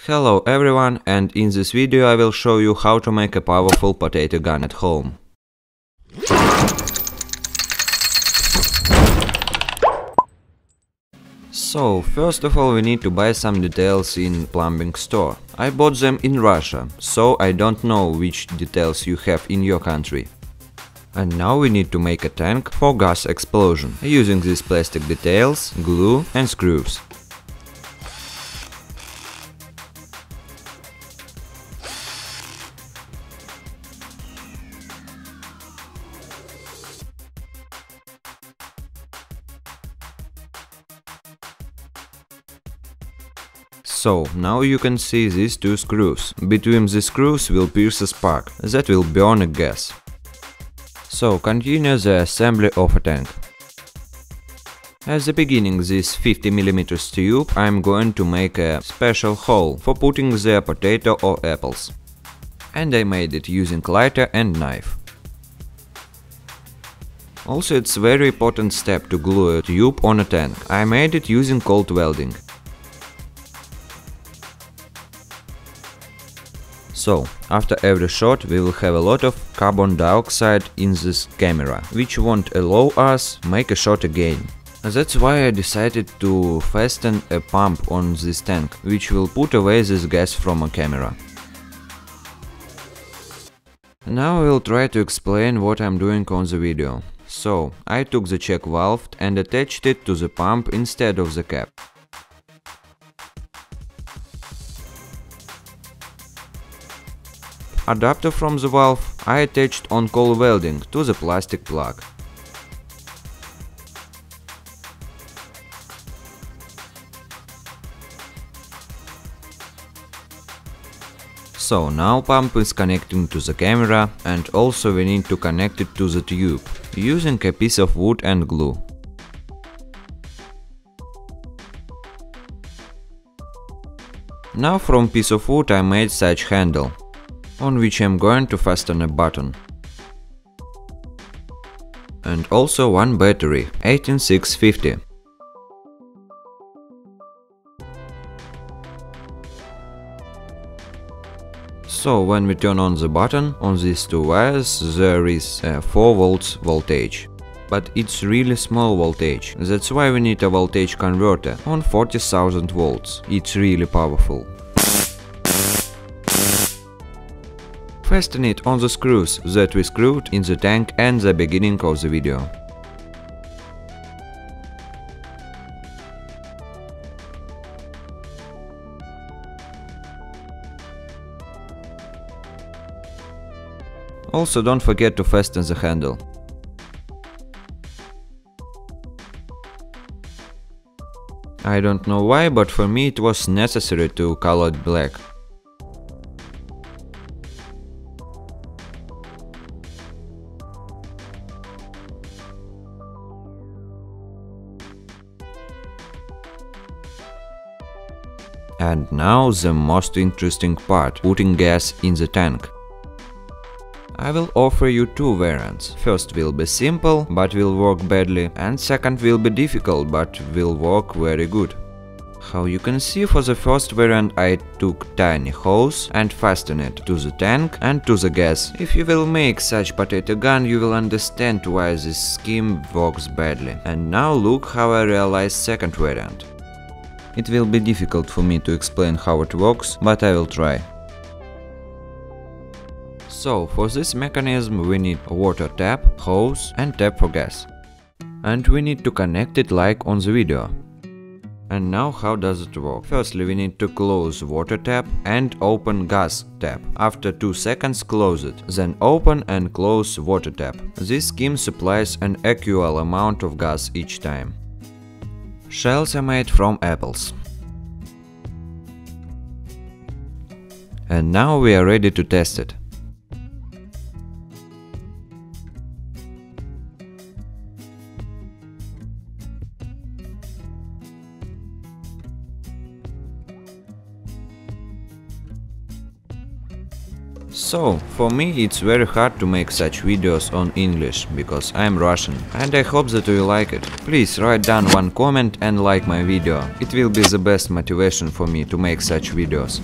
Hello everyone and in this video I will show you how to make a powerful potato gun at home. So, first of all we need to buy some details in plumbing store. I bought them in Russia, so I don't know which details you have in your country. And now we need to make a tank for gas explosion, using these plastic details, glue and screws. So, now you can see these two screws. Between the screws will pierce a spark, that will burn a gas. So, continue the assembly of a tank. At the beginning this 50mm tube I'm going to make a special hole for putting the potato or apples. And I made it using lighter and knife. Also it's very important step to glue a tube on a tank. I made it using cold welding. So, after every shot we will have a lot of carbon dioxide in this camera, which won't allow us make a shot again. That's why I decided to fasten a pump on this tank, which will put away this gas from a camera. Now I will try to explain what I'm doing on the video. So, I took the check valve and attached it to the pump instead of the cap. Adapter from the valve I attached on cold welding to the plastic plug. So now pump is connecting to the camera and also we need to connect it to the tube using a piece of wood and glue. Now from piece of wood I made such handle on which I'm going to fasten a button. And also one battery, 18650. So when we turn on the button, on these two wires there is a 4 volts voltage. But it's really small voltage, that's why we need a voltage converter on 40,000 volts, it's really powerful. Fasten it on the screws that we screwed in the tank and the beginning of the video. Also don't forget to fasten the handle. I don't know why, but for me it was necessary to color it black. And now the most interesting part, putting gas in the tank. I will offer you two variants. First will be simple, but will work badly, and second will be difficult, but will work very good. How you can see for the first variant I took tiny hose and fastened it to the tank and to the gas. If you will make such potato gun you will understand why this scheme works badly. And now look how I realized second variant. It will be difficult for me to explain how it works, but I will try. So, for this mechanism we need a water tap, hose and tap for gas. And we need to connect it like on the video. And now how does it work? Firstly we need to close water tap and open gas tap. After 2 seconds close it, then open and close water tap. This scheme supplies an equal amount of gas each time. Shells are made from apples. And now we are ready to test it. So, for me it's very hard to make such videos on English, because I'm Russian, and I hope that you like it. Please write down one comment and like my video, it will be the best motivation for me to make such videos.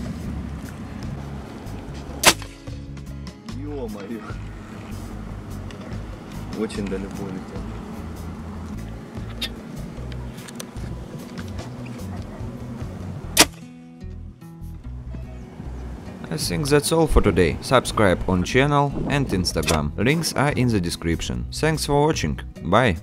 Ё-моё. Очень далеко летел. I think that's all for today. Subscribe on channel and Instagram. Links are in the description. Thanks for watching. Bye.